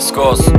pescoço.